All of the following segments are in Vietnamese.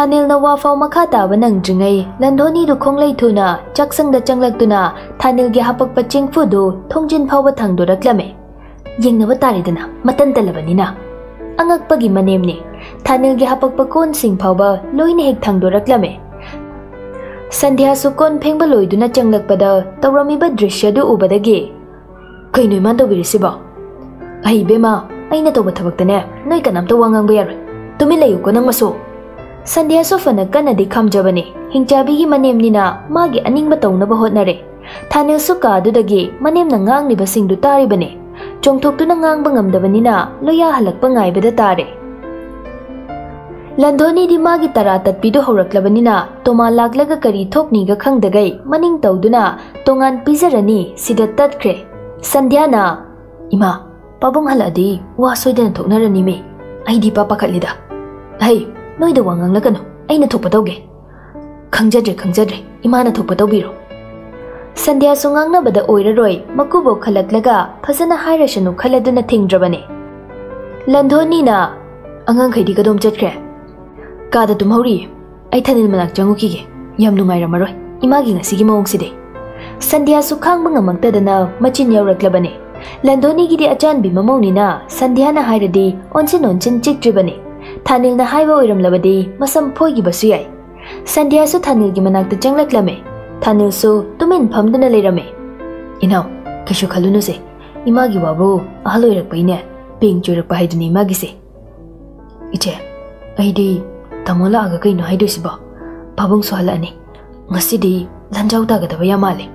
Thanil na wafaw makatawa ng jingay, lando ni dukong lay tuna, chaksang da changlag tuna, Thanil gi hapag paching fudu, tongjin pawa thang durak lame. Yang na watari dana, matan talaban nina. Ang agpagi manem ni, Thanil gi hapag pakon sing pawa, loy ni hig thang durak lame. Sandhya sukon pheng baloy duna changlag pada, tawrami ba drishya du ubadagi. Kay noy man tawbiri siba. Ay bema, ay na tawba tabak tane, noy kanam tawa ngang bayar. Tumilayo ko ng maso. ꯁꯟꯙ꯭ꯌꯥꯁꯨ ꯐꯅ ꯀꯟꯅꯗꯤ ꯈꯝꯖꯕꯅꯤ ꯍꯤꯡꯆꯥꯕꯤꯒꯤ ꯃꯅꯦꯝꯅꯤꯅ ꯃꯥꯒꯤ ꯑꯅꯤꯡꯕ ꯇꯧꯅꯕ ꯍꯣꯠꯅꯔꯦ ꯊꯥꯅꯤꯜꯁꯨ ꯀꯥꯗꯨꯗꯒꯤ ꯃꯅꯦꯝꯅ ꯉꯥꯡꯂꯤꯕꯁꯤꯡꯗꯨ ꯇꯥꯔꯤꯕꯅꯤ ꯆꯣꯡꯊꯣꯛꯇꯨꯅ ꯉꯥꯡꯕ ꯉꯝꯗꯕꯅꯤꯅ ꯂꯣꯌꯥ ꯍꯜꯂꯛꯄ ꯉꯥꯏꯕꯗ ꯇꯥꯔꯦ ꯂꯟꯗꯣꯅꯤꯗꯤ ꯃꯥꯒꯤ ꯇꯔꯥ ꯇꯠꯄꯤꯗꯨ ꯍꯧꯔꯛꯂꯕꯅꯤꯅ ꯇꯣꯃꯥ ꯂꯥꯛꯂꯒ ꯀꯔꯤ ꯊꯣꯛꯅꯤꯒ ꯈꯪꯗꯒꯩ ꯃꯅꯤꯡ ꯇꯧꯗꯨꯅ ꯇꯣꯉꯥꯟ ꯄꯤꯖꯔꯅꯤ ꯁꯤꯗ ꯇꯠꯈ꯭ꯔꯦ ꯁꯟꯙ꯭ꯌꯥꯅ ꯏꯃꯥ ꯄꯥꯕꯨꯡ ꯍꯜꯂꯛꯑꯗꯤ ꯋꯥ ꯁꯣꯏꯗꯅ ꯊꯣꯛꯅꯔꯅꯤ ꯃꯤ ꯑꯩꯗꯤ ꯄꯥ ꯄꯥꯈꯠꯂꯤꯗ ꯍꯩ ꯅꯣꯏꯗ ꯋꯥ ꯉꯥꯡꯂꯛꯀꯅꯨ ꯑꯩꯅ ꯊꯣꯛꯄ ꯇꯧꯒꯦ ꯈꯪꯖꯗ꯭ꯔꯦ ꯈꯪꯖꯗ꯭ꯔꯦ ꯏꯃꯥꯅ ꯊꯣꯛꯄ ꯇꯧꯕꯤꯔꯣ ꯁꯟꯙ꯭ꯌꯥꯁꯨ ꯉꯥꯡꯅꯕꯗ ꯑꯣꯏꯔꯔꯣꯏ ꯃꯀꯨꯕꯣꯛ ꯈꯜꯂꯛꯂꯒ ꯐꯖꯅ ꯍꯥꯏꯔꯁꯅꯨ ꯈꯜꯂꯗꯨꯅ ꯊꯤꯡꯗ꯭ꯔꯕꯅꯤ ꯂꯟꯙꯣꯅꯤꯅ ꯑꯉꯥꯡꯈꯩꯗꯤ ꯀꯗꯣꯝ ꯆꯠꯈ꯭ꯔꯦ ꯀꯥꯗ ꯇꯨꯝꯍꯧꯔꯤꯌꯦ ꯑꯩ ꯊꯅꯤꯜ ꯃꯅꯥꯛ ꯆꯪꯉꯨꯈꯤꯒꯦ ꯌꯥꯝ ꯅꯨꯡꯉꯥꯏꯔꯝꯃꯔꯣꯏ ꯏꯃꯥꯒꯤ ꯉꯁꯤꯒꯤ ꯃꯑꯣꯡꯁꯤꯗꯤ ꯁꯟꯙ꯭ꯌꯥꯁꯨ ꯈꯥꯡꯕ ꯉꯝꯃꯛꯇꯗꯅ ꯃꯆꯤꯟ ꯌꯧꯔꯛꯂꯕꯅꯤ ꯂꯟꯗꯣꯅꯤꯒꯤꯗꯤ ꯑꯆꯥꯟꯕꯤ ꯃꯃꯧꯅꯤꯅ ꯁꯟꯙ꯭ꯌꯥꯅ ꯍꯥꯏꯔꯗꯤ ꯑꯣꯟꯁꯤꯟ ꯑꯣꯟꯁꯤꯟ ꯆꯤꯛꯇ꯭ꯔꯤꯕꯅꯤ ꯊꯥꯅꯤꯜꯅ ꯍꯥꯏꯕ ꯑꯣꯏꯔꯝꯂꯕꯗꯤ ꯃꯁꯝ ꯐꯣꯏꯈꯤꯕꯁꯨ ꯌꯥꯏ ꯁꯟꯙ꯭ꯌꯥꯁꯨ ꯊꯥꯅꯤꯜꯒꯤ ꯃꯅꯥꯛꯇ ꯆꯪꯂꯛꯂꯝꯃꯦ ꯊꯥꯅꯤꯜꯁꯨ ꯇꯨꯃꯤꯟ ꯐꯝꯗꯨꯅ ꯂꯩꯔꯝꯃꯦ ꯏꯅꯥꯎ ꯀꯩꯁꯨ ꯈꯜꯂꯨꯅꯨꯁꯦ ꯏꯃꯥꯒꯤ ꯋꯥꯕꯨ ꯑꯍꯜ ꯑꯣꯏꯔꯛꯄꯩꯅꯦ ꯄꯦꯡ ꯆꯣꯏꯔꯛꯄ ꯍꯥꯏꯗꯨꯅꯤ ꯏꯃꯥꯒꯤꯁꯦ ꯏꯆꯦ ꯑꯩꯗꯤ ꯇꯥꯃꯣ ꯂꯥꯛꯑꯒ ꯀꯩꯅꯣ ꯍꯥꯏꯗꯣꯏꯁꯤꯕꯣ ꯄꯥꯕꯨꯡꯁꯨ ꯍꯜꯂꯛꯑꯅꯤ ꯉꯁꯤꯗꯤ ꯂꯟꯖꯥꯎ ꯇꯥꯒꯗꯕ ꯌꯥꯝ ꯃꯥꯜꯂꯦ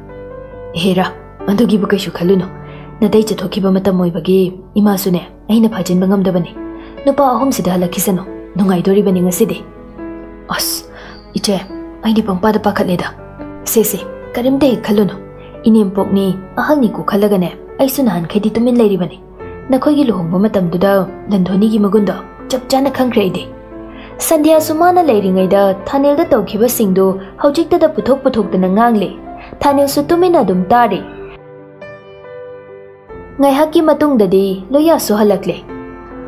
ꯍꯦꯔꯥ ꯑꯗꯨꯒꯤꯕꯨ ꯀꯩꯁꯨ ꯈꯜꯂꯨꯅꯨ ꯅꯥꯇꯩ ꯆꯠꯊꯣꯛꯈꯤꯕ ꯃꯇꯝ ꯑꯣꯏꯕꯒꯤ ꯏꯃꯥꯁꯨꯅꯦ ꯑꯩꯅ ꯐꯥꯖꯤꯟꯕ ꯉꯝꯗꯕꯅꯤ ꯅꯨꯄꯥ ꯑꯍꯨꯝꯁꯤꯗ ꯍꯜꯂꯛꯈꯤꯁꯅꯨ ꯅꯨꯡꯉꯥꯏꯗꯣꯔꯤꯕꯅꯤ ꯉꯁꯤꯗꯤ ꯑꯁ ꯏꯆꯦ ꯑꯩꯗꯤ ꯄꯪꯄꯥꯗ ꯄꯥꯈꯠꯂꯦꯗ ꯁꯦꯁꯦ ꯀꯔꯤꯝꯇ ꯍꯦꯛ ꯈꯜꯂꯨꯅꯨ ꯏꯅꯦꯝꯄꯣꯛꯅꯤ ꯑꯍꯜꯅꯤꯀꯣ ꯈꯜꯂꯒꯅꯦ ꯑꯩꯁꯨ ꯅꯍꯥꯟꯈꯩꯗꯤ ꯇꯨꯃꯤꯟ ꯂꯩꯔꯤꯕꯅꯤ ꯅꯈꯣꯏꯒꯤ ꯂꯨꯍꯣꯡꯕ ꯃꯇꯝꯗꯨꯗ ꯂꯟꯙꯣꯅꯤꯒꯤ ꯃꯒꯨꯟꯗꯣ ꯆꯞ ꯆꯥꯅ ꯈꯪꯈ꯭ꯔꯦ ꯑꯩꯗꯤ ꯁꯟꯙ꯭ꯌꯥꯁꯨ ꯃꯥꯅ ꯂꯩꯔꯤꯉꯩꯗ ꯊꯥꯅꯤꯜꯗ ꯇꯧꯈꯤꯕꯁꯤꯡꯗꯨ ꯍꯧꯖꯤꯛꯇꯗ ꯄꯨꯊꯣꯛ ꯄꯨꯊꯣꯛꯇꯅ ꯉꯥꯡꯂꯤ ꯊꯥꯅꯤꯜꯁꯨ ꯇꯨꯃꯤꯟꯅ ꯑꯗꯨꯝ ꯇꯥꯔꯤ ꯉꯥꯏꯍꯥꯛꯀꯤ ꯃꯇꯨꯡꯗꯗꯤ ꯂꯣꯌꯥꯁꯨ ꯍꯜꯂꯛꯂꯦ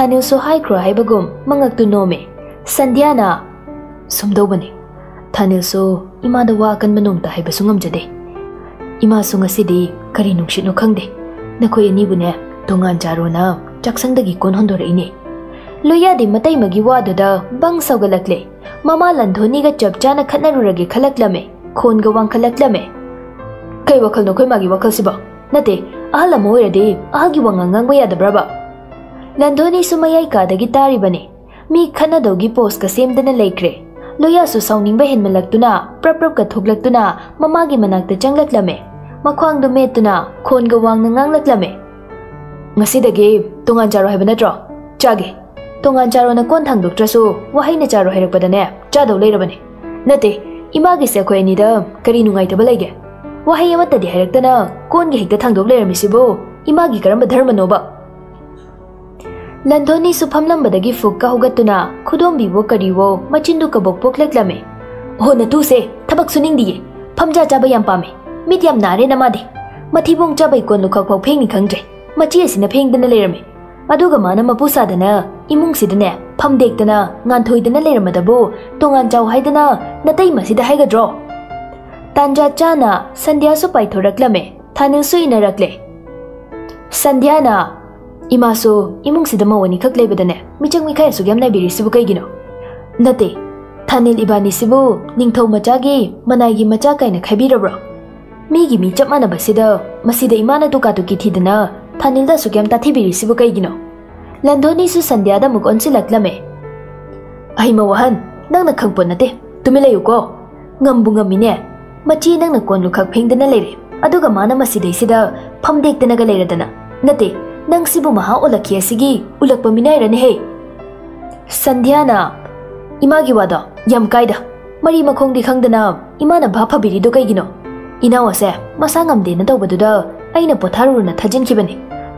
ꯊꯥꯅꯤꯜꯁꯨ ꯍꯥꯏꯈ꯭ꯔꯣ ꯍꯥꯏꯕꯒꯨꯝ ꯃꯉꯛꯇꯨ ꯅꯣꯝꯃꯦ ꯁꯟꯙ꯭ꯌꯥꯅ ꯁꯨꯝꯗꯧꯕꯅꯤ ꯊꯥꯅꯤꯜꯁꯨ ꯏꯃꯥꯗ ꯋꯥ ꯑꯀꯟꯕ ꯅꯣꯡꯇ ꯍꯥꯏꯕꯁꯨ ꯉꯝꯖꯗꯦ ꯏꯃꯥꯁꯨ ꯉꯁꯤꯗꯤ ꯀꯔꯤ ꯅꯨꯡꯁꯤꯠꯅꯣ ꯈꯪꯗꯦ ꯅꯈꯣꯏ ꯑꯅꯤꯕꯨꯅꯦ ꯇꯣꯉꯥꯟ ꯆꯥꯔꯣꯅ ꯆꯥꯛꯁꯪꯗꯒꯤ ꯀꯣꯟ ꯍꯣꯟꯗꯣꯔꯛꯏꯅꯦ ꯂꯣꯌꯥꯗꯤ ꯃꯇꯩꯃꯒꯤ ꯋꯥꯗꯨꯗ ꯕꯪ ꯁꯧꯒꯠꯂꯛꯂꯦ ꯃꯃꯥ ꯂꯟꯙꯣꯅꯤꯒ ꯆꯞ ꯆꯥꯅ ꯈꯠꯅꯔꯨꯔꯒꯦ ꯈꯜꯂꯛꯂꯝꯃꯦ ꯈꯣꯟꯒ ꯋꯥꯡꯈꯠꯂꯛꯂꯝꯃꯦ ꯀꯩ ꯋꯥꯈꯜꯅꯣ ꯑꯩꯈꯣꯏ ꯃꯥꯒꯤ ꯋꯥꯈꯜꯁꯤꯕꯣ ꯅꯠꯇꯦ ꯑꯍꯜ ꯑꯃ ꯑꯣꯏꯔꯗꯤ ꯑꯍꯜꯒꯤ ꯋꯥꯉꯥꯡ ꯉꯥꯡꯕ ꯌꯥꯗꯕ꯭ꯔꯕ ꯂꯟꯙꯣꯅꯤꯁꯨ ꯃꯌꯥꯏ ꯀꯥꯗꯒꯤ ꯇꯥꯔꯤꯕꯅꯤ ꯃꯤ ꯈꯟꯅꯗꯧꯒꯤ ꯄꯣꯁꯀ ꯁꯦꯝꯗꯅ ꯂꯩꯈ꯭ꯔꯦ ꯂꯣꯌꯥꯁꯨ ꯁꯥꯎꯅꯤꯡꯕ ꯍꯦꯟꯃꯜꯂꯛꯇꯨꯅ ꯄ꯭ꯔꯞ ꯄ꯭ꯔꯞꯀ ꯊꯣꯛꯂꯛꯇꯨꯅ ꯃꯃꯥꯒꯤ ꯃꯅꯥꯛꯇ ꯆꯪꯂꯛꯂꯝꯃꯦ ꯃꯈ꯭ꯋꯥꯡꯗꯨ ꯃꯦꯠꯇꯨꯅ ꯈꯣꯟꯒ ꯋꯥꯡꯅ ꯉꯥꯡꯂꯛꯂꯝꯃꯦ ꯉꯁꯤꯗꯒꯤ ꯇꯣꯉꯥꯟ ꯆꯥꯔꯣ ꯍꯥꯏꯕ ꯅꯠꯇ꯭ꯔꯣ ꯆꯥꯒꯦ ꯇꯣꯉꯥꯟ ꯆꯥꯔꯣꯅ ꯀꯣꯟ ꯊꯥꯡꯗꯣꯛꯇ꯭ꯔꯁꯨ ꯋꯥꯍꯩꯅ ꯆꯥꯔꯣ ꯍꯥꯏꯔꯛꯄꯗꯅꯦ ꯆꯥꯗꯧ ꯂꯩꯔꯕꯅꯤ ꯅꯠꯇꯦ ꯏꯃꯥꯒꯤꯁꯦ ꯑꯩꯈꯣꯏ ꯑꯅꯤꯗ ꯀꯔꯤ ꯅꯨꯡꯉꯥꯏꯇꯕ ꯂꯩꯒꯦ ꯋꯥꯍꯩ ꯑꯃꯠꯇꯗꯤ ꯍꯥꯏꯔꯛꯇꯅ ꯀꯣꯟꯒꯤ ꯍꯦꯛꯇ ꯊꯥꯡꯗꯣꯛ ꯂꯩꯔꯝꯃꯤꯁꯤꯕꯨ ꯏꯃꯥꯒꯤ ꯀꯔꯝꯕ ꯙꯔꯃꯅꯣꯕ Nandoni suphamlam badagi fukka hugatuna khudom biwo kariwo machindu kabok pok leklame. Oh na tu se thabak suning diye. Phamja jaba yam pame. Mityam nare namade. Mathibong jaba ikon lukha khau pheng ni khangje. Machi asina pheng dana lerame. Aduga mana mapu sadana imung sidana pham dektana ngan thoi dana lerama dabo tongan jau haidana natai masida haiga draw. Tanja chana sandhya su pai thoraklame. Thanin su inarakle. Sandhya na ꯏꯃꯥꯁꯨ ꯏꯃꯨꯡꯁꯤꯗ ꯃꯧ ꯑꯅꯤꯈꯛ ꯂꯩꯕꯗꯅꯦ ꯃꯤꯆꯪ ꯃꯤꯈꯥꯏ ꯑꯁꯨꯛ ꯌꯥꯝ ꯅꯥꯏꯕꯤꯔꯤꯁꯤꯕꯨ ꯀꯩꯒꯤꯅꯣ ꯅꯠꯇꯦ ꯊꯥꯅꯤꯜ ꯏꯕꯥꯅꯤꯁꯤꯕꯨ ꯅꯤꯡꯊꯧ ꯃꯆꯥꯒꯤ ꯃꯅꯥꯏꯒꯤ ꯃꯆꯥ ꯀꯥꯏꯅ ꯈꯥꯏꯕꯤꯔꯕ꯭ꯔꯣ ꯃꯤꯒꯤ ꯃꯤ ꯆꯞ ꯃꯥꯟꯅꯕꯁꯤꯗ ꯃꯁꯤꯗ ꯏꯃꯥꯅ ꯇꯨꯀꯥ ꯇꯨꯀꯤ ꯊꯤꯗꯅ ꯊꯥꯅꯤꯜꯗ ꯑꯁꯨꯛ ꯌꯥꯝ ꯇꯥꯊꯤꯕꯤꯔꯤꯁꯤꯕꯨ ꯀꯩꯒꯤꯅꯣ ꯂꯟꯙꯣꯅꯤꯁꯨ nang sibu maha olakhiya sigi ulakpa paminay rane he sandhya na ima gi wada yam kaida mari makhong di khangdana ima na bha phabiri do kai gino ina wase masangam de na tawbadu da aina potharu na thajin kibane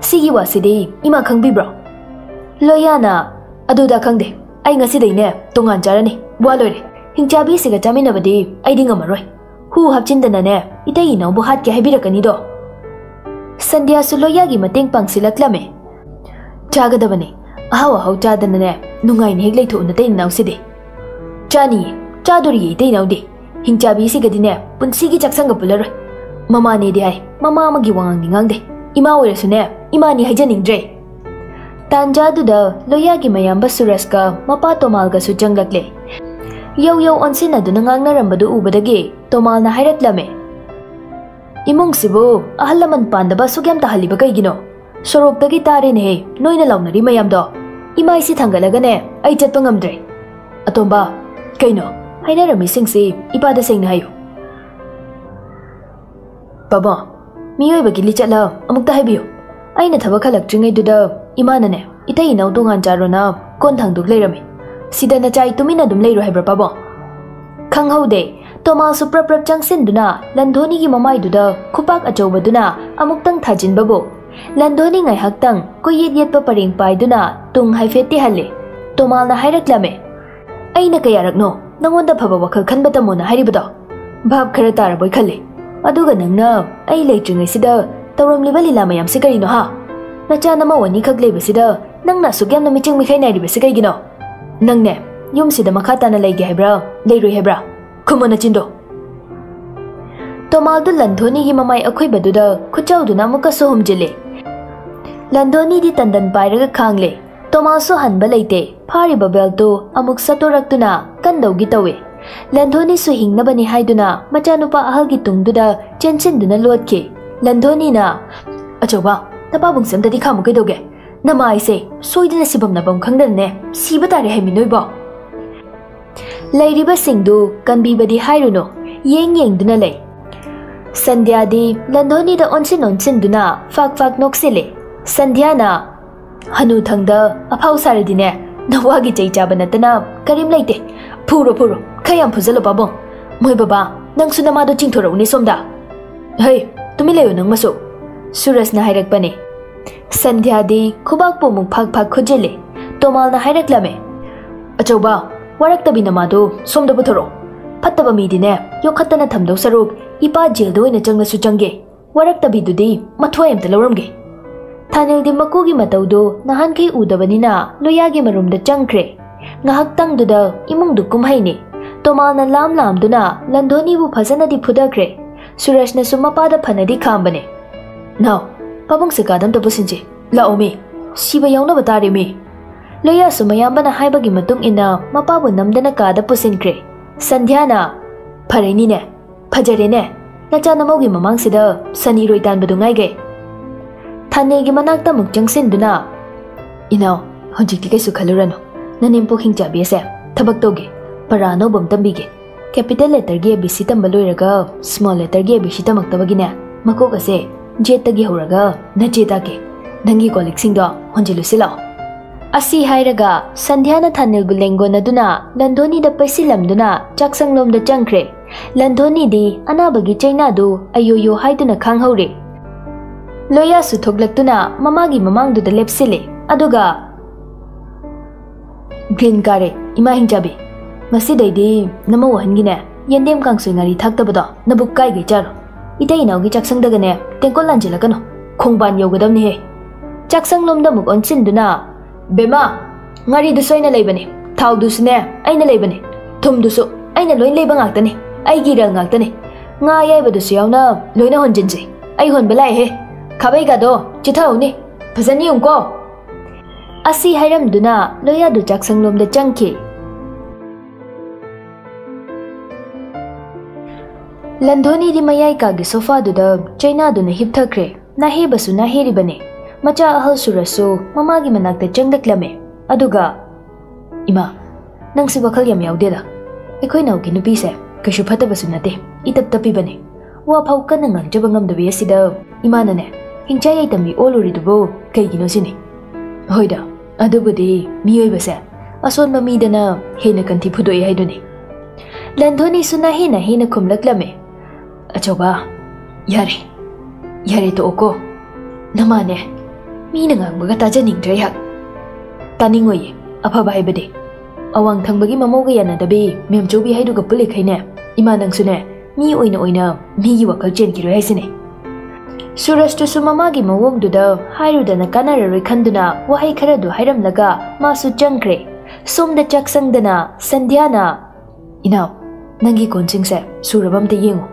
sigi wase de ima khangbi bro loyana adu da khangde ai ngasi de ne tongan jarani walore hingchabi siga chamina bade ai dinga maroi hu hapchin dana ne itai ina bu hat ke habira kani do ಸಂಧ್ಯಾ ಸುಲೋಯಾಗಿ ಮತೆಂಗ್ ಪಂಗ್ಸಿಲಕ್ಲಮೆ ಚಾಗದವನೆ ಅಹವ ಹೌ ಚಾದನನೆ ನುಂಗಾಯಿನ ಹೇಗ್ಲೈ ಥೋನತೆ ನೌಸಿದೆ ಚಾನಿಯೆ ಚಾದುರಿಯೆ ಇತೈ ನೌದೆ ಹಿಂಚಾಬಿ ಸಿಗದಿನೆ ಪುನ್ಸಿಗಿ ಚಕ್ಸಂಗ ಪುಲರೊಯ್ ಮಮಾನೇದೆ ಆಯ್ ಮಮಾಮಗಿ ವಾಂಗ್ನಿ ಗಾಂಗ್ದೆ ಇಮಾ ಒರಸುನೆ ಇಮಾನಿ ಹೈಜನಿಂಗ್ಡ್ರೆ ತಾಂಜಾದುದ ಲೋಯಾಗಿ ಮಯಾಂಬ ಸುರಸ್ಕ ಮಪಾ ತೊಮಾಲ್ಗಸು ಜಂಗ್ಲಕ್ಲೆ ಯೌ ಯೌ ಒನ್ಸಿನದುನ ಗಾಂಗ್ನರಂಬದು ಉಬದಗೆ ತೊಮಾಲ್ನ ಹೈರಕ್ಲಮೆ ꯏꯃꯨꯡꯁꯤꯕꯨ ꯑꯍꯜ ꯂꯃꯟ ꯄꯥꯟꯗꯕ ꯑꯁꯨꯛ ꯌꯥꯝ ꯇꯥꯍꯜꯂꯤꯕ ꯀꯩꯒꯤꯅോ ꯁꯣꯔꯣꯛꯇꯒꯤ ꯇꯥꯔꯦꯅꯦꯍꯦ ꯅꯣꯏꯅ ꯂꯥꯎꯅꯔꯤ ꯃꯌꯥꯝꯗꯣ ꯏꯃꯥꯏꯁꯤ ꯊꯥꯡꯒꯠꯂꯒꯅꯦ ꯑꯩ ꯆꯠꯄ ꯉꯝꯗ꯭ꯔꯦ ꯑꯇꯣꯝꯕ ꯀꯩꯅꯣ ꯍꯥꯏꯅꯔꯝꯃꯤꯁꯤꯡꯁꯤ ꯏꯄꯥꯗ ꯁꯦꯡꯅ ꯍꯥꯏꯌꯨ ꯕꯕꯥ ꯃꯤꯑꯣꯏꯕꯒꯤ ꯂꯤꯆꯠꯂ ꯑꯃꯨꯛꯇ ꯍꯥꯏꯕꯤꯌꯨ ꯑꯩꯅ ꯊꯕꯛ ꯍꯜꯂꯛꯇ꯭ꯔꯤꯉꯩꯗꯨꯗ ꯏꯃꯥꯅꯅꯦ ꯏꯇꯩ ꯏꯅꯥꯎ ꯇꯣꯉꯥꯟ ꯆꯥꯔꯣꯅ ꯀꯣꯟ ꯊꯥꯡꯗꯣꯛ ꯂꯩꯔꯝꯃꯤ ꯁꯤꯗ ꯅꯆꯥꯏ ꯇꯨꯃꯤꯟꯅ ꯑꯗꯨꯝ ꯂꯩꯔꯣ ꯍꯥꯏꯕ꯭ꯔꯥ ꯄꯥꯕꯣ ꯈꯪꯍꯧꯗꯦ ꯇꯣꯃꯥꯜꯁꯨ ꯄ꯭ꯔꯞ ꯄ꯭ꯔꯞ ꯆꯪꯁꯤꯟꯗꯨꯅ ꯂꯟꯙꯣꯅꯤꯒꯤ ꯃꯃꯥꯏꯗꯨꯗ ꯈꯨꯄꯥꯛ ꯑꯆꯧꯕꯗꯨꯅ ꯑꯃꯨꯛꯇꯪ ꯊꯥꯖꯤꯟꯕꯕꯨ ꯂꯟꯙꯣꯅꯤ ꯉꯥꯏꯍꯥꯛꯇꯪ ꯀꯨꯌꯦꯠ ꯌꯦꯠꯄ ꯄꯔꯦꯡ ꯄꯥꯏꯗꯨꯅ ꯇꯨꯡ ꯍꯥꯏꯐꯦꯠ ꯇꯤꯍꯜꯂꯦ ꯇꯣꯃꯥꯜꯅ ꯍꯥꯏꯔꯛꯂꯝꯃꯦ ꯑꯩꯅ ꯀꯌꯥꯔꯛꯅꯣ ꯅꯪꯉꯣꯟꯗ ꯐꯕ ꯋꯥꯈꯜ ꯈꯟꯕ ꯇꯝꯃꯣꯅ ꯍꯥꯏꯔꯤꯕꯗꯣ ꯚꯥꯞ ꯈꯔ ꯇꯥꯔꯕꯣꯏ ꯈꯜꯂꯤ ꯑꯗꯨꯒ ꯅꯪꯅ ꯑꯩ ꯂꯩꯇ꯭ꯔꯤꯉꯩꯁꯤꯗ kumana chindo tomal du landhoni gi mamai akhoi baduda khuchau du na muka so humjile landhoni di tandan pairaga khangle. Tomaso so hanba leite, phari babel tu amuk satorak tu na kandau gi tawe. Landhoni su hingna bani haiduna machanupa ahal gi tungduda chenchen du na lotke landhoni na achoba tapa bungsem tadi di khamu kai doge namai se soidina sibam na bam khangdan ne. Siba tare hemi noi ba. ꯂꯩꯔꯤꯕꯁꯤꯡꯗꯨ ꯀꯟꯕꯤꯕꯗꯤ ꯍꯥꯏꯔꯨꯅꯨ ꯌꯦꯡ ꯌꯦꯡꯗꯨꯅ ꯂꯩ ꯁꯟꯙ꯭ꯌꯥꯗꯤ ꯂꯟꯙꯣꯅꯤꯗ ꯑꯣꯟꯁꯤꯟ ꯑꯣꯟꯁꯤꯟꯗꯨꯅ ꯐꯥꯛ ꯐꯥꯛ ꯅꯣꯛꯁꯤꯜꯂꯦ ꯁꯟꯙ꯭ꯌꯥꯅ ꯍꯅꯨꯊꯪꯗ ꯑꯐꯥꯎ ꯁꯥꯔꯗꯤꯅꯦ ꯅꯋꯥꯒꯤ ꯆꯩ ꯆꯥꯕ ꯅꯠꯇꯅ ꯀꯔꯤꯝ ꯂꯩꯇꯦ ꯐꯨꯔꯣ ꯐꯨꯔꯣ ꯈꯔ ꯌꯥꯝ ꯐꯨꯖꯜꯂꯣ ꯄꯥꯕꯨꯡ ꯃꯣꯏ ꯕꯕꯥ ꯅꯪꯁꯨ ꯅꯃꯥꯗꯣ ꯆꯤꯡꯊꯣꯔꯛꯎꯅꯦ ꯁꯣꯝꯗ ꯍꯩ ꯇꯨꯃꯤꯟ ꯂꯩꯌꯨ ꯅꯪ ꯃꯁꯨ ꯁꯨꯔꯁꯅ ꯍꯥꯏꯔꯛꯄꯅꯦ ꯁꯟꯙ꯭ꯌꯥꯗꯤ ꯈꯨꯕꯥꯛꯄꯨ ꯑꯃꯨꯛ ꯐꯥꯛ ꯐꯥꯛ ꯈꯨꯖꯤꯜꯂꯦ ꯇꯣꯃꯥꯜꯅ ꯍꯥꯏꯔꯛꯂꯝꯃꯦ ꯑꯆꯧꯕ ꯋꯥꯔꯛꯇꯕꯤ ꯅꯃꯥꯗꯣ ꯁꯣꯝꯗ ꯄꯨꯊꯣꯔꯛꯑꯣ ꯐꯠꯇꯕ ꯃꯤꯗꯤꯅꯦ ꯌꯣꯛꯈꯠꯇꯅ ꯊꯝꯗꯧ ꯁꯔꯨꯛ ꯏꯄꯥ ꯖꯦꯜꯗ ꯑꯣꯏꯅ ꯆꯪꯂꯁꯨ ꯆꯪꯒꯦ ꯋꯥꯔꯛꯇꯕꯤꯗꯨꯗꯤ ꯃꯊ꯭ꯋꯥꯏ ꯑꯝꯇ ꯂꯧꯔꯝꯒꯦ ꯊꯥꯅꯦꯜꯗꯤ ꯃꯀꯨꯒꯤ ꯃꯇꯧꯗꯨ ꯅꯍꯥꯟꯈꯩ ꯎꯗꯕꯅꯤꯅ ꯂꯣꯌꯥꯒꯤ ꯃꯔꯨꯝꯗ ꯆꯪꯈ꯭ꯔꯦ ꯉꯥꯏꯍꯥꯛꯇꯪꯗꯨꯗ ꯏꯃꯨꯡꯗꯨ ꯀꯨꯝꯍꯩꯅꯤ ꯇꯣꯃꯥꯜꯅ ꯂꯥꯝ ꯂꯥꯝꯗꯨꯅ ꯂꯟꯙꯣꯅꯤꯕꯨ ꯐꯖꯅꯗꯤ ꯐꯨꯗꯈ꯭ꯔꯦ ꯁꯨꯔꯁꯅꯁꯨ ꯃꯄꯥꯗ ꯐꯅꯗꯤ ꯈꯥꯝꯕꯅꯦ ꯅꯥꯎ ꯄꯥꯕꯨꯡꯁꯦ ꯀꯥꯗ ꯑꯝꯇ ꯄꯨꯁꯤꯟꯁꯤ ꯂꯥꯛꯑꯣ ꯃꯤ ꯁꯤꯕ ꯌꯥꯎꯅꯕ ꯇꯥꯔꯦ ꯃꯤ ꯂꯣꯌꯥꯁꯨ ꯃꯌꯥꯝꯕꯅ ꯍꯥꯏꯕꯒꯤ ꯃꯇꯨꯡ ꯏꯟꯅ ꯃꯄꯥꯕꯨ ꯅꯝꯗꯅ ꯀꯥꯗ ꯄꯨꯁꯤꯟꯈ꯭ꯔꯦ ꯁꯟꯙ꯭ꯌꯥꯅ ꯐꯔꯦꯅꯤꯅꯦ ꯐꯖꯔꯦꯅꯦ ꯅꯆꯥ ꯅꯃꯧꯒꯤ ꯃꯃꯥꯡꯁꯤꯗ ꯁꯅꯤꯔꯣꯏ ꯇꯥꯟꯕꯗꯨ ꯉꯥꯏꯒꯩ ꯊꯥꯅꯦꯒꯤ ꯃꯅꯥꯛꯇ ꯑꯃꯨꯛ ꯆꯪꯁꯤꯟꯗꯨꯅ ꯏꯅꯥꯎ ꯍꯧꯖꯤꯛꯇꯤ ꯀꯩꯁꯨ ꯈꯜꯂꯨꯔꯅꯨ ꯅꯅꯦꯝꯄꯣꯛ ꯍꯤꯡꯆꯥꯕꯤ ꯑꯁꯦ ꯊꯕꯛ ꯇꯧꯒꯦ ꯄꯔꯥ ꯑꯅꯧꯕ ꯑꯃ ꯇꯝꯕꯤꯒꯦ ꯀꯦꯄꯤꯇꯦꯜ ꯂꯦꯇꯔꯒꯤ ꯑꯦ ꯕꯤ ꯁꯤ ꯇꯝꯕ ꯂꯣꯏꯔꯒ ꯁ꯭ꯃꯣꯜ ꯂꯦꯇꯔꯒꯤ ꯑꯦ ꯕꯤ ꯁꯤ ꯇꯝꯃꯛꯇꯕꯒꯤꯅꯦ ꯃꯀꯣꯛ ꯑꯁꯦ ꯖꯦꯠꯇꯒꯤ ꯍꯧꯔꯒ ꯅꯆꯦ ꯇꯥꯛꯀꯦ ꯅꯪꯒꯤ ꯀꯣꯂꯤꯛꯁꯤꯡꯗꯣ ꯍꯣꯟꯖꯤꯜꯂꯨꯁꯤ ꯂꯥꯛꯑꯣ ꯑꯁꯤ ꯍꯥꯏꯔꯒ ꯁꯟꯙ꯭ꯌꯥꯅ ꯊꯥꯅꯦꯜꯕꯨ ꯂꯦꯡꯒꯣꯟꯅꯗꯨꯅ ꯂꯟꯙꯣꯅꯤꯗ ꯄꯩꯁꯤꯜꯂꯝꯗꯨꯅ ꯆꯥꯛꯁꯪꯂꯣꯝꯗ ꯆꯪꯈ꯭ꯔꯦ ꯂꯟꯙꯣꯅꯤꯗꯤ ꯑꯅꯥꯕꯒꯤ ꯆꯩꯅꯥꯗꯨ ꯑꯌꯣꯌꯣ ꯍꯥꯏꯗꯨꯅ ꯈꯥꯡꯍꯧꯔꯦ ꯂꯣꯌꯥꯁꯨ ꯊꯣꯛꯂꯛꯇꯨꯅ ꯃꯃꯥꯒꯤ ꯃꯃꯥꯡꯗꯨꯗ ꯂꯦꯞꯁꯤꯜꯂꯦ ꯑꯗꯨꯒ ꯒ꯭ꯔꯤꯟ ꯀꯥꯔꯦ ꯏꯃꯥ ꯍꯤꯡꯆꯥꯕꯤ ꯉꯁꯤꯗꯩꯗꯤ ꯅꯃꯧ ꯑꯍꯟꯒꯤꯅꯦ ꯌꯦꯟꯗꯦꯝ ꯀꯥꯡꯁꯣꯏ ꯉꯥꯔꯤ ꯊꯥꯛꯇꯕꯗꯣ ꯅꯕꯨꯛ ꯀꯥꯏꯒꯩ ꯆꯥꯔꯣ ꯏꯇꯩ ꯏꯅꯥꯎꯒꯤ ꯆꯥꯛꯁꯪꯗꯒꯅꯦ ꯇꯦꯡꯀꯣꯠ ꯂꯥꯟꯖꯤꯜꯂꯛꯀꯅꯨ ꯈꯣꯡꯕꯥꯟ ꯌꯧꯒꯗꯕꯅꯤꯍꯦ ꯆꯥꯛꯁꯪꯂꯣꯝꯗ ꯑꯃꯨꯛ ꯑꯣꯟꯁꯤꯟꯗꯨꯅ ꯕꯦꯃꯥ ꯉꯥꯔꯤꯗꯨꯁꯨ ꯑꯩꯅ ꯂꯩꯕꯅꯦ ꯊꯥꯎꯗꯨꯁꯨꯅꯦ ꯑꯩꯅ ꯂꯩꯕꯅꯦ ꯊꯨꯝꯗꯨꯁꯨ ꯑꯩꯅ ꯂꯣꯏ ꯂꯩꯕ ꯉꯥꯛꯇꯅꯦ ꯑꯩꯒꯤ ꯏꯔꯜ ꯉꯥꯛꯇꯅꯦ ꯉꯥ ꯑꯌꯥꯏꯕꯗꯨꯁꯨ ꯌꯥꯎꯅ ꯂꯣꯏꯅ ꯍꯣꯟꯖꯤꯟꯁꯦ ꯑꯩ ꯍꯣꯟꯕ ꯂꯥꯛꯑꯦꯍꯦ ꯈꯥꯕꯩꯒꯥꯗꯣ ꯆꯤꯊꯍꯧꯅꯤ ꯐꯖꯅ ꯌꯦꯡꯉꯨꯀꯣ ꯑꯁꯤ ꯍꯥꯏꯔꯝꯗꯨꯅ ꯂꯣꯌꯥꯗꯨ ꯆꯥꯛꯁꯪꯂꯣꯝꯗ ꯆꯪꯈꯤ ꯂꯟꯙꯣꯅꯤꯗꯤ ꯃꯌꯥꯏ ꯀꯥꯒꯤ ꯁꯣꯐꯥꯗꯨꯗ ꯆꯩꯅꯥꯗꯨꯅ ꯍꯤꯞꯊꯈ꯭ꯔꯦ ꯅꯥꯍꯦꯕꯁꯨ ꯅꯥꯍꯦꯔꯤꯕꯅꯦ ꯃꯆꯥ ꯑꯍꯜ ꯁꯨꯔꯁꯨ ꯃꯃꯥꯒꯤ ꯃꯅꯥꯛꯇ ꯆꯪꯂꯛꯂꯝꯃꯦ ꯑꯗꯨꯒ ꯏꯃꯥ ꯅꯪꯁꯤ ꯋꯥꯈꯜ ꯌꯥꯝ ꯌꯥꯎꯗꯦꯗ ꯑꯩꯈꯣꯏ ꯅꯥꯎꯒꯤ ꯅꯨꯄꯤꯁꯦ ꯀꯩꯁꯨ ꯐꯠꯇꯕꯁꯨ ꯅꯠꯇꯦ ꯏꯇꯞ ꯇꯞꯄꯤꯕꯅꯦ ꯋꯥꯐꯥꯎ ꯀꯟꯅ ꯉꯥꯡꯖꯕ ꯉꯝꯗꯕꯤ ꯑꯁꯤꯗ ꯏꯃꯥꯅꯅꯦ ꯍꯤꯡꯆꯥ ꯌꯥꯏꯇꯝꯕꯤ ꯑꯣꯜꯂꯨꯔꯤꯗꯨꯕꯨ ꯀꯩꯒꯤꯅꯣ ꯁꯤꯅꯤ ꯍꯣꯏꯗ ꯑꯗꯨꯕꯨꯗꯤ ꯃꯤꯑꯣꯏꯕꯁꯦ ꯑꯁꯣꯟꯕ ꯃꯤꯗꯅ ꯍꯦꯟꯅ ꯀꯟꯊꯤ ꯐꯨꯗꯣꯛꯏ ꯍꯥꯏꯗꯨꯅꯤ ꯂꯟꯊꯣꯏꯅꯤꯁꯨ ꯅꯥꯍꯦꯟꯅ ꯍꯦꯟꯅ ꯈꯨꯝꯂꯛꯂꯝꯃꯤ ꯑꯆꯧꯕ ꯌꯥꯔꯦ ꯌꯥꯔꯦ ꯇꯣꯛꯑꯣꯀꯣ ꯅꯃꯥꯅꯦ ꯃꯤꯅ ꯉꯥꯡꯕꯒ ꯇꯥꯖꯅꯤꯡꯗ꯭ꯔꯦ ꯑꯩꯍꯥꯛ ꯇꯥꯅꯤꯡꯉꯣꯏꯌꯦ ꯑꯐꯕ ꯍꯥꯏꯕꯗꯤ ꯑꯋꯥꯡ ꯊꯪꯕꯒꯤ ꯃꯃꯧꯒ ꯌꯥꯅꯗꯕꯤ ꯃꯦꯝꯆꯧꯕꯤ ꯍꯥꯏꯗꯨꯒ ꯄꯨꯜꯂꯤꯈꯩꯅꯦ ꯏꯃꯥ ꯅꯪꯁꯨꯅꯦ ꯃꯤ ꯑꯣꯏꯅ ꯑꯣꯏꯅ ꯃꯤꯒꯤ ꯋꯥꯈꯜ ꯆꯦꯟꯈꯤꯔꯣꯏ ꯍꯥꯏꯁꯤꯅꯦ ꯁꯨꯔꯖꯇꯨꯁꯨ ꯃꯃꯥꯒꯤ ꯃꯑꯣꯡꯗꯨꯗ ꯍꯥꯏꯔꯨꯗꯅ ꯀꯥꯟꯅꯔꯔꯣꯏ ꯈꯟꯗꯨꯅ ꯋꯥꯍꯩ ꯈꯔꯗꯨ ꯍꯥꯏꯔꯝꯂꯒ ꯃꯥꯁꯨ ꯆꯪꯈ꯭ꯔꯦ ꯁꯣꯝꯗ ꯆꯥꯛꯁꯪꯗꯅ ꯁꯟꯙ꯭ꯌꯥꯅ ꯏꯅꯥꯎ ꯅꯪꯒꯤ ꯀꯣꯟꯁꯤꯡꯁꯦ ꯁꯨꯔꯕ ꯑꯝꯇ ꯌꯦꯡꯉꯨ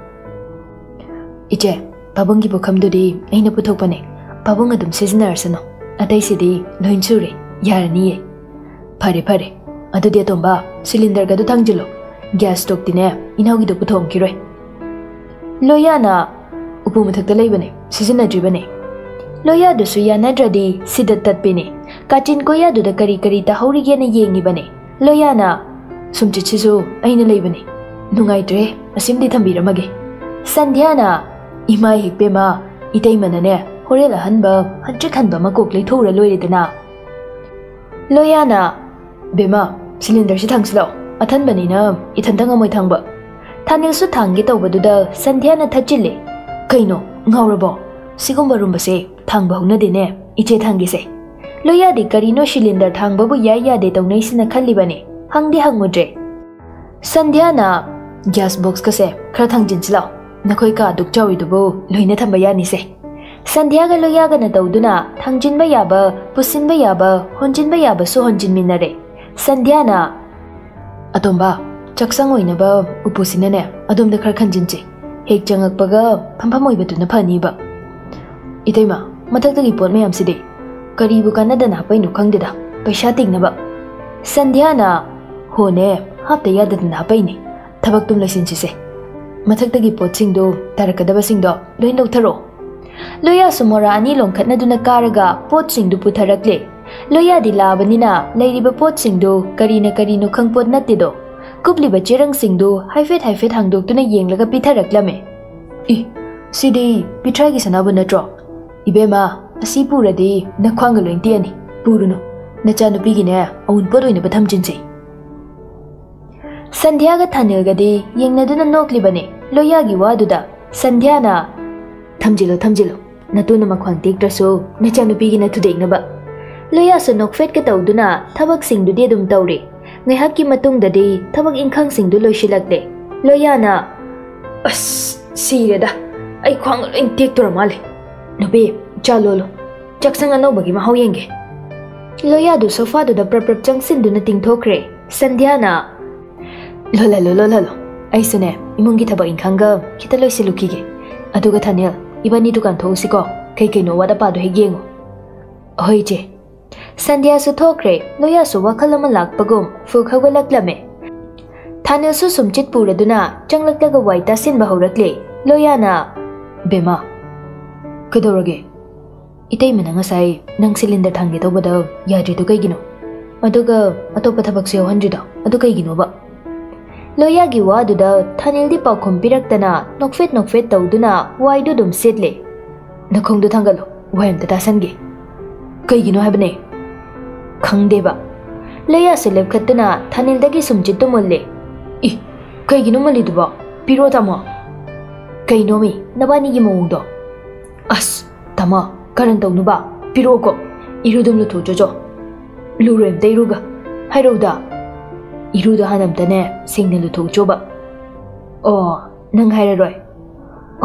ꯏꯆꯦ ꯄꯥꯕꯨꯡꯒꯤ ꯄꯨꯈꯝꯗꯨꯗꯤ ꯑꯩꯅ ꯄꯨꯊꯣꯛꯄꯅꯦ ꯄꯥꯕꯨꯡ ꯑꯗꯨꯝ ꯁꯤꯖꯤꯟꯅꯔꯁꯅꯨ ꯑꯇꯩꯁꯤꯗꯤ ꯂꯣꯏ ꯁꯨꯔꯦ ꯌꯥꯔꯅꯤꯌꯦ ꯐꯔꯦ ꯐꯔꯦ ꯑꯗꯨꯗꯤ ꯑꯇꯣꯝꯕ ꯁꯤꯂꯤꯟꯗꯔꯒꯗꯨ ꯊꯥꯡꯖꯤꯜꯂꯣ ꯒ꯭ꯌꯥꯁ ꯁ꯭ꯇꯣꯛꯇꯤꯅꯦ ꯏꯅꯥꯎꯒꯤꯗꯣ ꯄꯨꯊꯣꯛꯈꯤꯔꯣꯏ ꯂꯣꯌꯥꯅ ꯎꯄꯨ ꯃꯊꯛꯇ ꯂꯩꯕꯅꯦ ꯁꯤꯖꯤꯟꯅꯗ꯭ꯔꯤꯕꯅꯦ ꯂꯣꯌꯥꯗꯨꯁꯨ ꯌꯥꯅꯗ꯭ꯔꯗꯤ ꯁꯤꯗ ꯇꯠꯄꯤꯅꯦ ꯀꯥꯆꯤꯟ ꯀꯣꯌꯥꯗꯨꯗ ꯀꯔꯤ ꯀꯔꯤ ꯇꯥꯍꯧꯔꯤꯒꯦꯅ ꯌꯦꯡꯉꯤꯕꯅꯦ ꯂꯣꯌꯥꯅ ꯁꯨꯝꯆꯤꯠꯁꯤꯁꯨ ꯑꯩꯅ ꯂꯩꯕꯅꯦ ꯅꯨꯡꯉꯥꯏꯇ꯭ꯔꯦ ꯑꯁꯤꯝꯗꯤ ꯊꯝꯕꯤꯔꯝꯃꯒꯦ ꯁꯟꯙ꯭ꯌꯥꯅ ꯏꯃꯥ ꯍꯤꯛꯄꯦꯃ ꯏꯇꯩꯃꯅꯅꯦ hore la han ba han chik han ba ma kok le thore loi de na loyana bema cylinder si thang slo athan bani na i than dang amoi thang ba thanil su thang gi tawba du da sandhya na thachile kaino ngawra bo sigum ba rum ba se thang ba huna de ne iche thang gi se loya di karino cylinder thang ba bu ya ya de taw nei sina khali bane hang di hang mudre sandhya na gas box ka se khra thang jin slo nakhoi đục duk chawi du bo loina tham ba ya ni se ꯁꯟꯙ꯭ꯌꯥꯒ ꯂꯣꯌꯥꯒꯅ ꯇꯧꯗꯨꯅ ꯊꯥꯡꯖꯤꯟꯕ ꯌꯥꯕ ꯄꯨꯁꯤꯟꯕ ꯌꯥꯕ ꯍꯣꯟꯖꯤꯟꯕ ꯌꯥꯕꯁꯨ ꯍꯣꯟꯖꯤꯟꯃꯤꯟꯅꯔꯦ ꯁꯟꯙ꯭ꯌꯥꯅ ꯑꯇꯣꯝꯕ ꯆꯥꯛꯁꯪ ꯑꯣꯏꯅꯕ ꯎꯄꯨꯁꯤꯅꯅꯦ ꯑꯗꯣꯝꯗ ꯈꯔ ꯈꯟꯖꯤꯟꯁꯤ ꯍꯦꯛ ꯆꯪꯉꯛꯄꯒ ꯐꯝꯐꯝ ꯑꯣꯏꯕꯗꯨꯅ ꯐꯅꯤꯕ ꯏꯇꯩꯃ ꯃꯊꯛꯇꯒꯤ ꯄꯣꯠ ꯃꯌꯥꯝꯁꯤꯗꯤ ꯀꯔꯤꯕꯨ ꯀꯥꯟꯅꯗꯅ ꯍꯥꯞꯄꯩꯅꯣ ꯈꯪꯗꯦꯗ ꯄꯩꯁꯥ ꯇꯤꯡꯅꯕ ꯁꯟꯙ꯭ꯌꯥꯅ ꯍꯣꯅꯦ ꯍꯥꯞꯇ ꯌꯥꯗꯗꯅ ꯍꯥꯞꯄꯩꯅꯦ ꯊꯕꯛꯇꯨꯝ ꯂꯣꯏꯁꯤꯟꯁꯤꯁꯦ ꯃꯊꯛꯇꯒꯤ ꯄꯣꯠꯁꯤꯡꯗꯨ ꯇꯥꯔꯛꯀꯗꯕꯁꯤꯡꯗꯣ ꯂꯣꯏ ꯂꯧꯊꯔꯛꯑꯣ Loya Sumora ani longkhatna duna karaga potsing du putharakle. Loya dilabanina leiriba potsing du karina karino khangpot natte do. bách răng sing du haifet haifet hangdok tuna yenglaga pitharaklame. Ih, sidi pithra gi sanabu natro. Ibema asi đi na khwanga loin tiani. Puruno. Nacha nupi gi ne awun bắt tham batham jinjai. Sandhya ga thanel ga de yengna duna nokli bane. gì gi wadu da. Sandhya na ꯊꯝꯖꯤꯜꯂꯣ ꯊꯝꯖꯤꯜꯂꯣ ꯅꯇꯨꯅ ꯃꯈ꯭ꯋꯥꯡ ꯇꯦꯛꯇ꯭ꯔꯁꯨ ꯅꯆꯥꯅꯨꯄꯤꯒꯤꯅ ꯊꯨꯗꯦꯛꯅꯕ ꯂꯣꯌꯥꯁꯨ ꯅꯣꯛꯐꯦꯠꯀ ꯇꯧꯗꯨꯅ ꯊꯕꯛꯁꯤꯡꯗꯨꯗꯤ ꯑꯗꯨꯝ ꯇꯧꯔꯤ ꯉꯥꯏꯍꯥꯛꯀꯤ ꯃꯇꯨꯡꯗꯗꯤ ꯊꯕꯛ ꯏꯪꯈꯥꯡꯁꯤꯡꯗꯨ ꯂꯣꯏꯁꯤꯜꯂꯛꯂꯦ ꯂꯣꯌꯥꯅ ꯑꯁ ꯁꯤꯔꯦꯗ ꯑꯩ ꯈ꯭ꯋꯥꯡ ꯂꯣꯏ ꯇꯦꯛꯇꯣꯔ ꯃꯥꯜꯂꯦ ꯅꯨꯄꯤ ꯆꯥ ꯂꯣꯜꯂꯣ ꯆꯥꯛꯁꯪ ꯑꯅꯧꯕꯒꯤ ꯃꯍꯥꯎ ꯌꯦꯡꯒꯦ ꯂꯣꯌꯥꯗꯨ ꯁꯣꯐꯥꯗꯨꯗ ꯄ꯭ꯔꯞ ꯄ꯭ꯔꯞ ꯆꯪꯁꯤꯟꯗꯨꯅ ꯇꯤꯡꯊꯣꯛꯈ꯭ꯔꯦ ꯁꯟꯙ꯭ꯌꯥꯅ ꯂꯣꯜꯍꯜꯂꯣ ꯂꯣꯜꯍꯜꯂꯣ ꯑꯩꯁꯨꯅꯦ ꯏꯃꯨꯡꯒꯤ ꯊꯕꯛ ꯏꯪꯈꯥꯡꯒ ꯈꯤꯇ ꯂꯣꯏꯁꯤꯜꯂꯨꯈꯤꯒꯦ ꯑꯗꯨꯒ ꯊꯥꯅꯤꯜ ibani dukan thong si ko kai kai no wada pa do hegeng hoi je sandhya su thokre noya su wakhalama lakpagum fukhagwa laklame thanil su sumchit puraduna changlaklaga waita sin bahurakle loyana bema kudorage itay mana ngasai nang cylinder thange tobada yadri to kaigino aduga atopa thabak se yohandrida adu kaigino ba loyagi waduda thanildi pakhom piraktana nokfet nokfet tawduna waidu dum sidli nakhongdu thangalo waim ta tasangi kaigino habne khangdeba leya seleb khatuna thanildagi sumjittu Cái nó mi, nó piro tamo kainomi nabanigi đó? as tama karan tawnuba piro ko irudum lu thojojo hay rồi hairauda ꯏꯔꯨꯗꯣ ꯍꯥꯟꯅ ꯑꯝꯇꯅꯦ ꯁꯦꯡꯅ ꯂꯨꯊꯣꯛꯆꯣꯕ ꯑꯣ ꯅꯪ ꯍꯥꯏꯔꯔꯣꯏ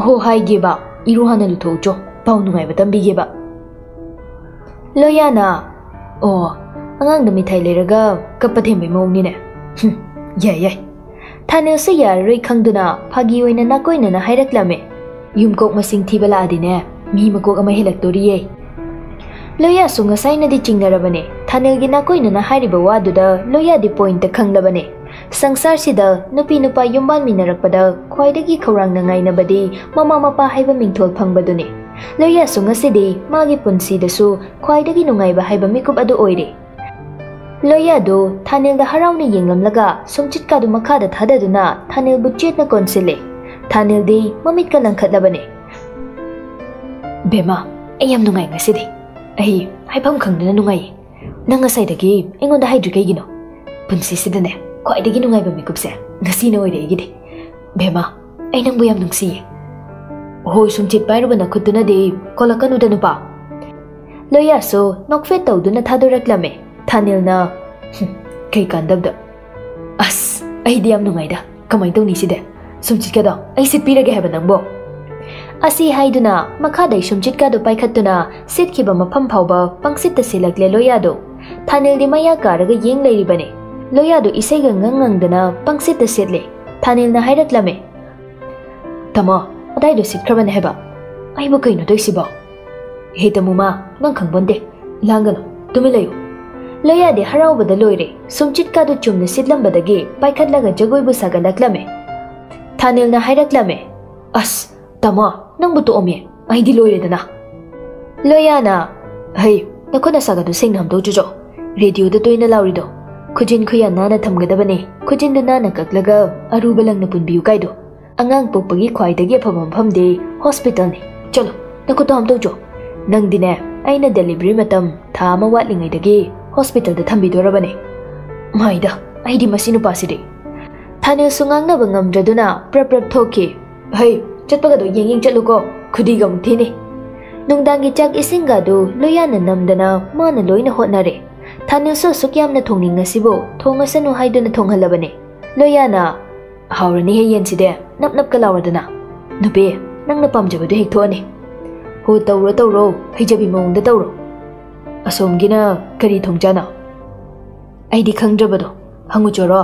ꯍꯣ ꯍꯥꯏꯒꯦꯕ ꯏꯔꯨ ꯍꯥꯟꯅ ꯂꯨꯊꯣꯛꯆꯣ ꯄꯥꯎ ꯅꯨꯡꯉꯥꯏꯕ ꯇꯝꯕꯤꯒꯦꯕ ꯂꯣꯌꯥꯅ ꯑꯣ ꯑꯉꯥꯡꯗ ꯃꯤꯊꯥꯏ ꯂꯩꯔꯒ ꯀꯞꯄ ꯊꯦꯝꯕꯩ ꯃꯑꯣꯡꯅꯤꯅꯦ ꯌꯥꯏ ꯌꯥꯏ ꯊꯥꯅꯦꯜꯁꯨ ꯌꯥꯔꯔꯣꯏ ꯈꯪꯗꯨꯅ ꯐꯥꯒꯤ ꯑꯣꯏꯅ ꯅꯥꯀꯣꯏꯅꯅ ꯍꯥꯏꯔꯛꯂꯝꯃꯦ ꯌꯨꯝꯀꯣꯛ ꯃꯁꯤꯡ ꯊꯤꯕ ꯂꯥꯛꯑꯗꯤꯅꯦ ꯃꯤ ꯃꯀꯣꯛ ꯑꯃ ꯍꯦꯜꯂꯛꯇꯣꯔꯤꯌꯦ ꯂꯣꯌꯥꯁꯨ ꯉꯁꯥꯏꯅꯗꯤ ꯆꯤꯡꯅꯔꯕꯅꯦ ꯊꯥꯅꯦꯜꯒꯤꯅ ꯀꯣꯏꯅꯅ ꯍꯥꯏꯔꯤꯕ ꯋꯥꯗꯨꯗ ꯂꯣꯌꯥꯗꯤ ꯄꯣꯏꯟꯇ ꯈꯪꯂꯕꯅꯦ ꯁꯪꯁꯥꯔꯁꯤꯗ ꯅꯨꯄꯤ ꯅꯨꯄꯥ ꯌꯨꯝꯕꯥꯟꯃꯤꯟꯅꯔꯛꯄꯗ ꯈ꯭ꯋꯥꯏꯗꯒꯤ ꯈꯧꯔꯥꯡꯅ ꯉꯥꯏꯅꯕꯗꯤ ꯃꯃꯥ ꯃꯄꯥ ꯍꯥꯏꯕ ꯃꯤꯡꯊꯣꯜ ꯐꯪꯕꯗꯨꯅꯤ ꯂꯣꯌꯥꯁꯨ ꯉꯁꯤꯗꯤ ꯃꯥꯒꯤ ꯄꯨꯟꯁꯤꯗꯁꯨ ꯈ꯭ꯋꯥꯏꯗꯒꯤ ꯅꯨꯡꯉꯥꯏꯕ ꯍꯥꯏꯕ ꯃꯤꯀꯨꯞ ꯑꯗꯨ ꯑꯣꯏꯔꯦ ꯂꯣꯌꯥꯗꯨ ꯊꯥꯅꯦꯜꯗ ꯍꯔꯥꯎꯅ ꯌꯦꯡꯂꯝꯂꯒ ꯁꯨꯝꯆꯤꯠꯀꯥꯗꯨ ꯃꯈꯥꯗ ꯊꯥꯗꯗꯨꯅ ꯊꯥꯅꯦꯜꯕꯨ ꯆꯦꯠꯅ ꯀꯣꯟꯁꯤꯜꯂꯦ ꯊꯥꯅꯦꯜꯗꯤ ꯃꯃꯤꯠꯀ ꯂꯪꯈꯠꯂꯕꯅꯦ ꯕꯦꯃꯥ ꯑꯩ ꯌꯥꯝ ꯅꯨꯡꯉꯥꯏ ꯉꯁꯤꯗꯤ na ngai na badi mama mapa haiba mingthol phangbadune loya su ngasidi magi punsi da su khwaidagi nungai ba haiba mikup adu oire loya do thanel da harau ni yenglamlaga sumchit ka du makha da thada duna thanel bu chet na konsile thanel di mamit ka langkhat labane bema ayam nungai ngasidi ꯑꯩ ꯍꯥꯏꯐꯝ ꯈꯪꯗꯅ ꯅꯨꯡꯉꯥꯏ ꯅꯪ ꯉꯁꯥꯏꯗꯒꯤ ꯑꯩꯉꯣꯟꯗ ꯍꯥꯏꯗ꯭ꯔꯤ ꯀꯩꯒꯤꯅꯣ ꯄꯨꯟꯁꯤꯁꯤꯗꯅꯦ ꯈ꯭ꯋꯥꯏꯗꯒꯤ ꯅꯨꯡꯉꯥꯏꯕ ꯃꯤꯀꯨꯞꯁꯦ ꯉꯁꯤꯅ ꯑꯣꯏꯔꯦ ꯑꯩꯒꯤꯗꯤ ꯕꯦꯃꯥ ꯑꯩ ꯅꯪꯕꯨ ꯌꯥꯝ ꯅꯨꯡꯁꯤꯌꯦ ꯍꯣꯏ ꯁꯨꯝꯆꯤꯠ ꯄꯥꯏꯔꯨꯕ ꯅꯈꯨꯠꯇꯨꯅꯗꯤ ꯀꯣꯜꯂꯛꯀꯅꯨꯗ ꯅꯨꯄꯥ ꯂꯣꯌꯥꯁꯨ ꯅꯣꯛꯐꯦꯠ ꯇꯧꯗꯨꯅ ꯊꯥꯗꯣꯔꯛꯂꯝꯃꯦ ꯊꯥꯅꯤꯜꯅ ꯀꯩ ꯀꯥꯟꯗꯕꯗ ꯑꯁ ꯑꯩꯗꯤ ꯌꯥꯝ ꯅꯨꯡꯉꯥꯏꯗ ꯀꯃꯥꯏꯅ ꯇꯧꯅꯤ ꯁꯤꯗꯤ ꯁꯨꯝꯆꯤꯠꯀꯗꯣ ꯑꯩ ꯁꯤꯠꯄꯤꯔꯒꯦ ꯍꯥꯏꯕ ꯅꯪꯕꯣ ꯑꯁꯤ ꯍꯥꯏꯗꯨꯅ ꯃꯈꯥꯗꯩ ꯁꯨꯝꯆꯤꯠꯀꯥꯗꯣ ꯄꯥꯏꯈꯠꯇꯨꯅ ꯁꯤꯠꯈꯤꯕ ꯃꯐꯝ ꯐꯥꯎꯕ ꯄꯪꯁꯤꯠꯇ ꯁꯤꯜꯂꯛꯂꯦ ꯂꯣꯌꯥꯗꯣ ꯊꯥꯅꯤꯜꯗꯤ ꯃꯌꯥ ꯀꯥꯔꯒ ꯌꯦꯡ ꯂꯩꯔꯤꯕꯅꯦ ꯂꯣꯌꯥꯗꯣ ꯏꯁꯩꯒ ꯉꯪ ꯉꯪꯗꯅ ꯄꯪꯁꯤꯠꯇ ꯁꯤꯠꯂꯦ ꯊꯥꯅꯤꯜꯅ ꯍꯥꯏꯔꯛꯂꯝꯃꯦ ꯇꯥꯃꯣ ꯑꯗꯥꯏꯗꯣ ꯁꯤꯠꯈ꯭ꯔꯕꯅꯦ ꯍꯥꯏꯕ ꯑꯩꯕꯨ ꯀꯩꯅꯣ ꯇꯧꯏꯁꯤꯕꯣ ꯍꯦ ꯇꯃꯨꯃꯥ ꯅꯪ ꯈꯪꯕꯣꯟꯗꯦ ꯂꯥꯡꯒꯅꯨ ꯇꯨꯃꯤꯟ ꯂꯩꯌꯨ ꯂꯣꯌꯥꯗꯤ ꯍꯔꯥꯎꯕꯗ ꯂꯣꯏꯔꯦ ꯁꯨꯝꯆꯤꯠꯀꯥꯗꯣ ꯆꯨꯝꯅ ꯁꯤꯠꯂꯝꯕꯗꯒꯤ ꯄꯥꯏꯈꯠꯂꯒ ꯖꯒꯣꯏꯕꯨ ꯁꯥꯒꯠꯂꯛꯂꯝꯃꯦ ꯊꯥꯅꯤꯜꯅ ꯍꯥꯏꯔꯛꯂꯝꯃꯦ ꯑꯁ ꯇꯥꯃꯣ ꯅꯪꯕꯨ ꯇꯣꯛꯑꯝꯃꯦ ꯑꯩꯗꯤ ꯂꯣꯏꯔꯦꯗꯅ ꯂꯣꯌꯥꯅ ꯍꯩ ꯅꯈꯨꯠ ꯅꯁꯥꯒꯗꯣ ꯁꯦꯡꯅ ꯍꯝꯗꯣꯛꯆꯨꯆꯣ ꯔꯦꯗꯤꯑꯣꯗ ꯇꯣꯏꯅ ꯂꯥꯎꯔꯤꯗꯣ ꯈꯨꯖꯤꯟ ꯈꯨꯌꯥ ꯅꯥꯟꯅ ꯊꯝꯒꯗꯕꯅꯦ ꯈꯨꯖꯤꯟꯗꯨ ꯅꯥꯟꯅ ꯀꯛꯂꯒ ꯑꯔꯨꯕ ꯂꯪꯅ ꯄꯨꯟꯕꯤꯌꯨ ꯀꯥꯏꯗꯣ ꯑꯉꯥꯡ ꯄꯣꯛꯄꯒꯤ ꯈ꯭ꯋꯥꯏꯗꯒꯤ ꯑꯐꯕ ꯃꯐꯝꯗꯤ ꯍꯣꯁꯄꯤꯇꯥꯜꯅꯤ ꯆꯂꯣ ꯅꯈꯨꯠꯇꯣ ꯍꯝꯗꯣꯛꯆꯣ ꯅꯪꯗꯤꯅꯦ ꯑꯩꯅ ꯗꯦꯂꯤꯚꯔꯤ ꯃꯇꯝ ꯊꯥ ꯑꯃ ꯋꯥꯠꯂꯤꯉꯩꯗꯒꯤ ꯍꯣꯁꯄꯤꯇꯥꯜꯗ ꯊꯝꯕꯤꯗꯣꯔꯕꯅꯦ ꯃꯥꯏꯗ ꯑꯩꯗꯤ ꯃꯁꯤ ꯅꯨꯄꯥꯁꯤꯗꯤ ꯊꯥꯅꯤꯜꯁꯨ ꯉꯥꯡꯅꯕ ꯉꯝꯗ꯭ꯔꯗꯨꯅ ꯄ꯭ꯔꯞ ꯄ꯭ꯔꯞ ꯊꯣꯛꯈꯤ ꯍꯩ ꯆꯠꯄꯒꯗꯣ ꯌꯦꯡ ꯌꯦꯡ ꯆꯠꯂꯨꯀꯣ ꯈꯨꯗꯤꯒ ꯑꯃꯨꯛ ꯊꯤꯅꯤ ꯅꯨꯡꯗꯥꯡꯒꯤ ꯆꯥꯛ ꯏꯁꯤꯡꯒꯗꯨ ꯂꯣꯌꯥꯅ ꯅꯝꯗꯅ ꯃꯥꯅ ꯂꯣꯏꯅ ꯍꯣꯠꯅꯔꯦ ꯊꯥꯅꯤꯜꯁꯨ ꯑꯁꯨꯛ ꯌꯥꯝꯅ ꯊꯣꯡꯅꯤꯡꯉꯁꯤꯕꯨ ꯊꯣꯡꯉꯁꯅꯨ ꯍꯥꯏꯗꯨꯅ ꯊꯣꯡꯍꯜꯂꯕꯅꯦ ꯂꯣꯌꯥꯅ ꯍꯥꯎꯔꯅꯤꯍꯦ ꯌꯦꯟꯁꯤꯗꯤ ꯅꯞ ꯅꯞꯀ ꯂꯥꯎꯔꯗꯅ ꯅꯨꯄꯤ ꯅꯪꯅ ꯄꯥꯝꯖꯕꯗꯨ ꯍꯦꯛ ꯊꯣꯛꯑꯅꯤ ꯍꯣ ꯇꯧꯔꯣ ꯇꯧꯔꯣ ꯍꯩꯖꯕꯤ ꯃꯑꯣꯡꯗ ꯇꯧꯔꯣ ꯑꯁꯣꯝꯒꯤꯅ ꯀꯔꯤ ꯊꯣꯡꯖꯥꯅꯣ ꯑꯩꯗꯤ ꯈꯪꯗ꯭ꯔꯕꯗꯣ ꯍꯪꯉꯨꯆꯣꯔꯣ